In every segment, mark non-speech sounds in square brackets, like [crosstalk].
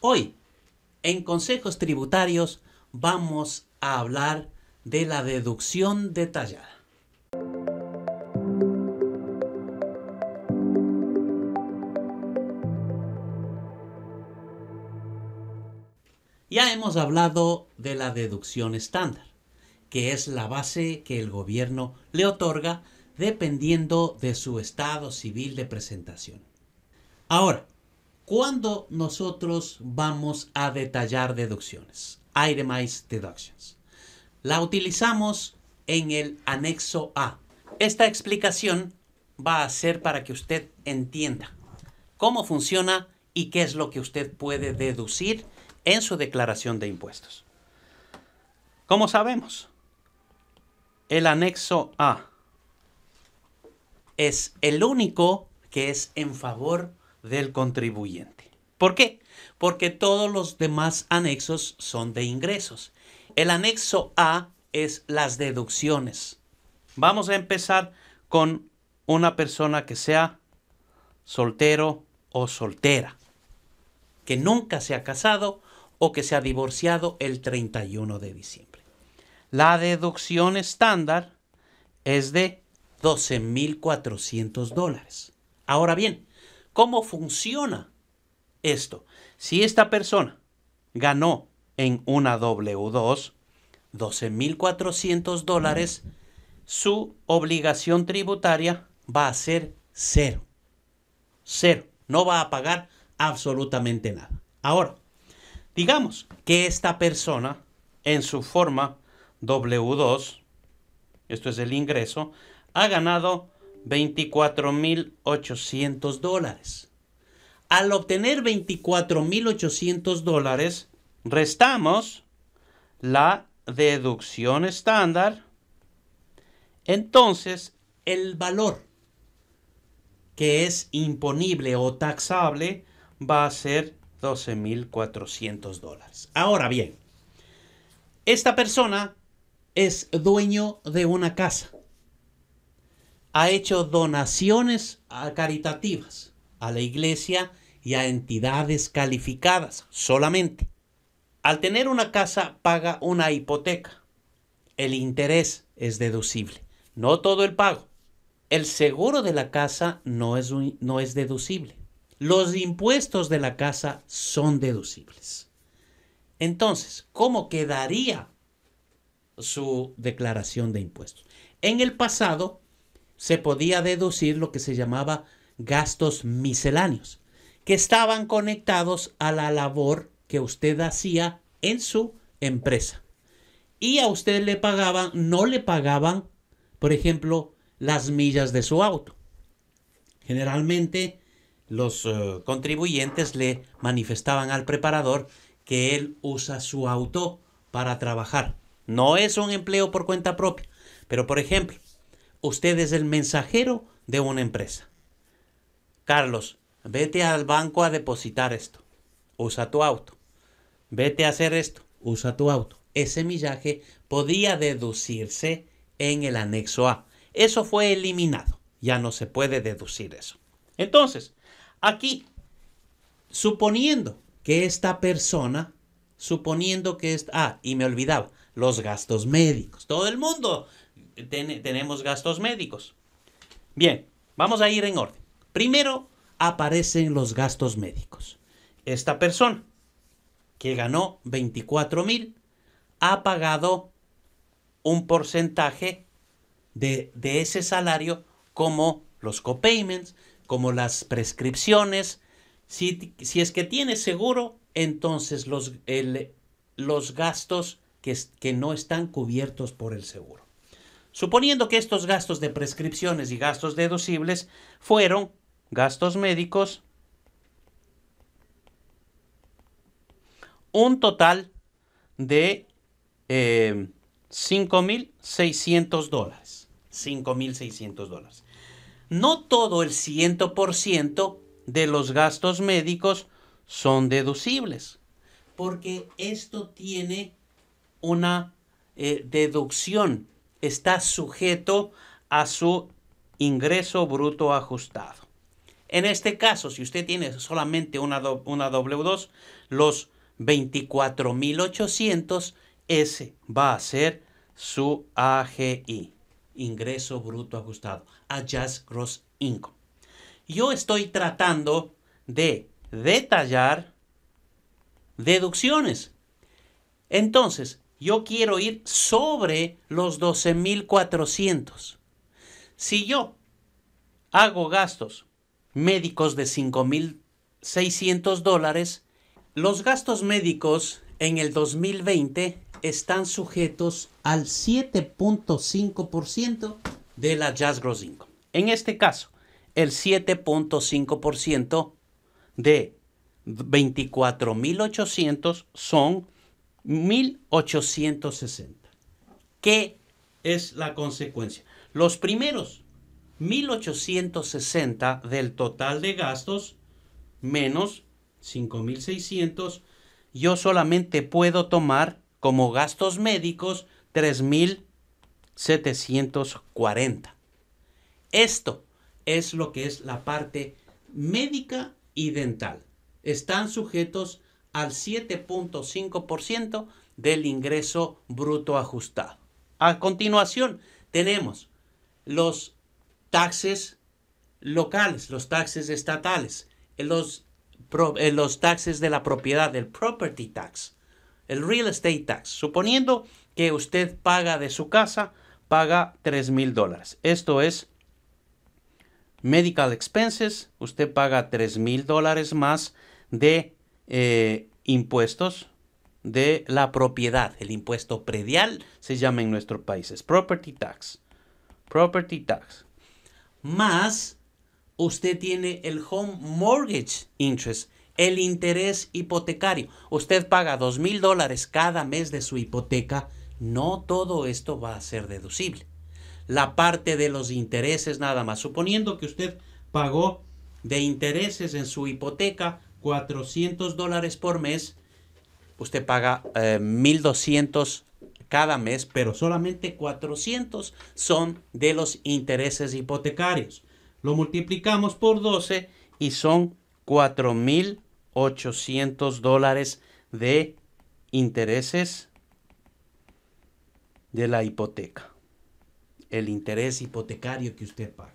Hoy, en consejos tributarios, vamos a hablar de la deducción detallada. Ya hemos hablado de la deducción estándar, que es la base que el gobierno le otorga dependiendo de su estado civil de presentación. Ahora, ¿cuándo nosotros vamos a detallar deducciones? Itemized deductions. La utilizamos en el anexo A. Esta explicación va a ser para que usted entienda cómo funciona y qué es lo que usted puede deducir en su declaración de impuestos. Como sabemos, el anexo A es el único que es en favor del contribuyente. ¿Por qué? Porque todos los demás anexos son de ingresos. El anexo A es las deducciones. Vamos a empezar con una persona que sea soltero o soltera, que nunca se ha casado o que se ha divorciado el 31 de diciembre. La deducción estándar es de 12.400 dólares. Ahora bien, ¿cómo funciona esto? Si esta persona ganó en una W2 12.400 dólares, su obligación tributaria va a ser cero. Cero. No va a pagar absolutamente nada. Ahora, Digamos que esta persona en su forma W2, esto es el ingreso, ha ganado 24.800 dólares. Al obtener 24.800 dólares, restamos la deducción estándar. Entonces, el valor que es imponible o taxable va a ser 12.400 dólares. Ahora bien, esta persona es dueño de una casa. Ha hecho donaciones caritativas a la iglesia y a entidades calificadas solamente. Al tener una casa paga una hipoteca. El interés es deducible, no todo el pago. El seguro de la casa no es, no es deducible los impuestos de la casa son deducibles. Entonces, ¿cómo quedaría su declaración de impuestos? En el pasado se podía deducir lo que se llamaba gastos misceláneos, que estaban conectados a la labor que usted hacía en su empresa. Y a usted le pagaban, no le pagaban, por ejemplo, las millas de su auto. Generalmente los eh, contribuyentes le manifestaban al preparador que él usa su auto para trabajar. No es un empleo por cuenta propia, pero por ejemplo, usted es el mensajero de una empresa. Carlos, vete al banco a depositar esto. Usa tu auto. Vete a hacer esto. Usa tu auto. Ese millaje podía deducirse en el anexo A. Eso fue eliminado. Ya no se puede deducir eso. Entonces, Aquí, suponiendo que esta persona, suponiendo que es, ah, y me olvidaba, los gastos médicos. Todo el mundo tenemos gastos médicos. Bien, vamos a ir en orden. Primero aparecen los gastos médicos. Esta persona que ganó 24 mil ha pagado un porcentaje de, ese salario como los copayments, como las prescripciones. Si, es que tiene seguro, entonces los, los gastos que no están cubiertos por el seguro. Suponiendo que estos gastos de prescripciones y gastos deducibles fueron gastos médicos, un total de eh, 5.600 dólares. 5.600 dólares no todo el 100% de los gastos médicos son deducibles, porque esto tiene una eh, deducción, está sujeto a su ingreso bruto ajustado. En este caso, si usted tiene solamente una, una W2, los 24.800, ese va a ser su AGI, ingreso bruto ajustado, Adjust Gross Income. Yo estoy tratando de detallar deducciones. Entonces, yo quiero ir sobre los 12.400. Si yo hago gastos médicos de 5.600 dólares, los gastos médicos en el 2020 están sujetos al 7.5% de la Jazz Gross Income. En este caso, el 7.5% de 24.800 son 1.860. ¿Qué es la consecuencia? Los primeros 1.860 del total de gastos menos 5.600, yo solamente puedo tomar como gastos médicos 3.740. Esto es lo que es la parte médica y dental. Están sujetos al 7.5% del ingreso bruto ajustado. A continuación, tenemos los taxes locales, los taxes estatales, los, eh, los taxes de la propiedad, el property tax, el real estate tax. Suponiendo que usted paga de su casa, paga 3 mil dólares. Esto es medical expenses, usted paga 3 mil dólares más de eh, impuestos de la propiedad. El impuesto predial se llama en nuestros países property tax. Property tax. Más usted tiene el home mortgage interest, el interés hipotecario. Usted paga dos mil dólares cada mes de su hipoteca. No todo esto va a ser deducible. La parte de los intereses nada más. Suponiendo que usted pagó de intereses en su hipoteca 400 dólares por mes, usted paga 1.200 eh, cada mes, pero solamente 400 son de los intereses hipotecarios. Lo multiplicamos por 12 y son 4.800 dólares de intereses de la hipoteca. El interés hipotecario que usted paga.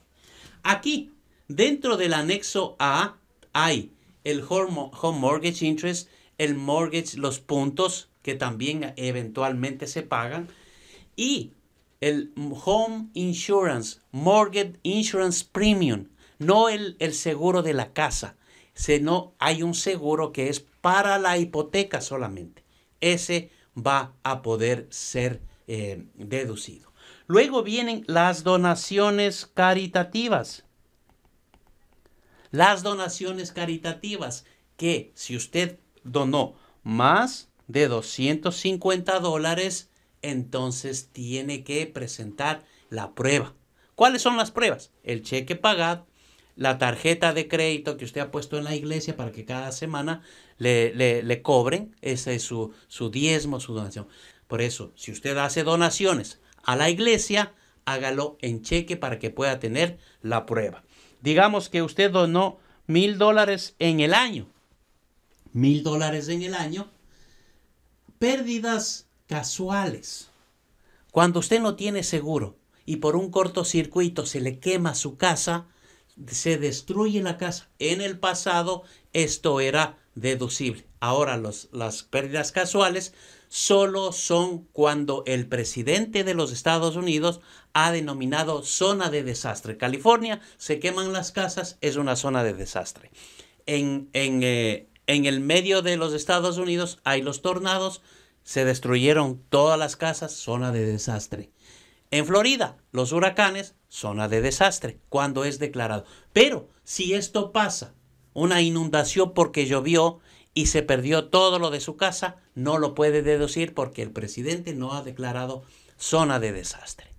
Aquí, dentro del anexo A, hay el home, mortgage interest, el mortgage, los puntos que también eventualmente se pagan y el home insurance, mortgage insurance premium, no el, el seguro de la casa, sino hay un seguro que es para la hipoteca solamente. Ese va a poder ser eh, deducido. Luego vienen las donaciones caritativas. Las donaciones caritativas, que si usted donó más de 250 dólares, entonces tiene que presentar la prueba. ¿Cuáles son las pruebas? El cheque pagado, la tarjeta de crédito que usted ha puesto en la iglesia para que cada semana le, le, cobren, ese es su, su diezmo, su donación. Por eso, si usted hace donaciones a la iglesia, hágalo en cheque para que pueda tener la prueba. Digamos que usted donó mil dólares en el año. Mil dólares en el año. Pérdidas casuales. Cuando usted no tiene seguro y por un cortocircuito se le quema su casa, se destruye la casa. En el pasado esto era deducible. Ahora las pérdidas casuales solo son cuando el presidente de los Estados Unidos ha denominado zona de desastre. California se queman las casas, es una zona de desastre. En, en, eh, en el medio de los Estados Unidos hay los tornados, se destruyeron todas las casas, zona de desastre. En Florida, los huracanes, zona de desastre, cuando es declarado. Pero si esto pasa, una inundación porque llovió y se perdió todo lo de su casa, no lo puede deducir porque el presidente no ha declarado zona de desastre.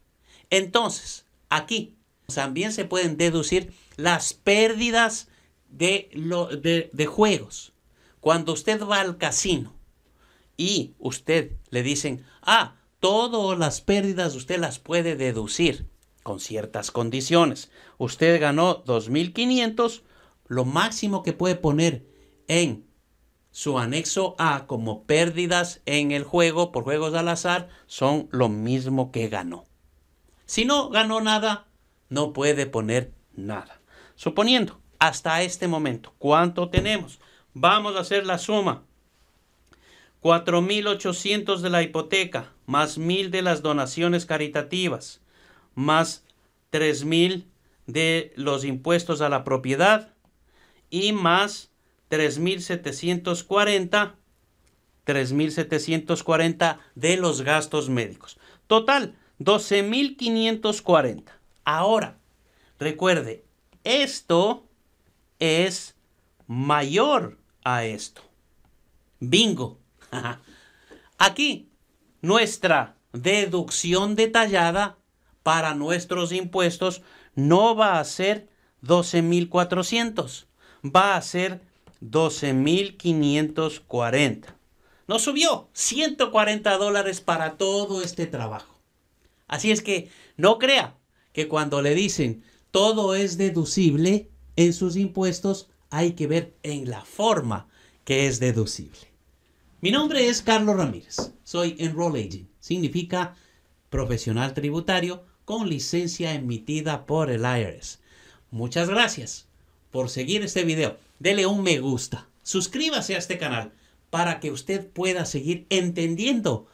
Entonces, aquí también se pueden deducir las pérdidas de, de, juegos. Cuando usted va al casino y usted le dicen, ah, todas las pérdidas usted las puede deducir con ciertas condiciones. Usted ganó 2.500, lo máximo que puede poner en su anexo A como pérdidas en el juego por juegos al azar son lo mismo que ganó. Si no ganó nada, no puede poner nada. Suponiendo, hasta este momento, ¿cuánto tenemos? Vamos a hacer la suma. 4.800 de la hipoteca, más 1.000 de las donaciones caritativas, más 3.000 de los impuestos a la propiedad y más 3.740 3.740 de los gastos médicos. Total, 12.540. Ahora, recuerde, esto es mayor a esto. Bingo. [laughs] Aquí, nuestra deducción detallada para nuestros impuestos no va a ser 12.400, va a ser 12.540. Nos subió 140 dólares para todo este trabajo. Así es que no crea que cuando le dicen todo es deducible en sus impuestos, hay que ver en la forma que es deducible. Mi nombre es Carlos Ramírez. Soy Enroll Agent. Significa profesional tributario con licencia emitida por el IRS. Muchas gracias por seguir este video. Dele un me gusta. Suscríbase a este canal para que usted pueda seguir entendiendo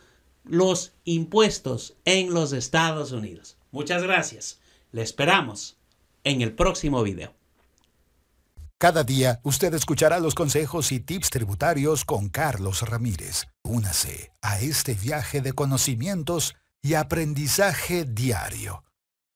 los impuestos en los Estados Unidos. Muchas gracias. Le esperamos en el próximo video. Cada día usted escuchará los consejos y tips tributarios con Carlos Ramírez. Únase a este viaje de conocimientos y aprendizaje diario.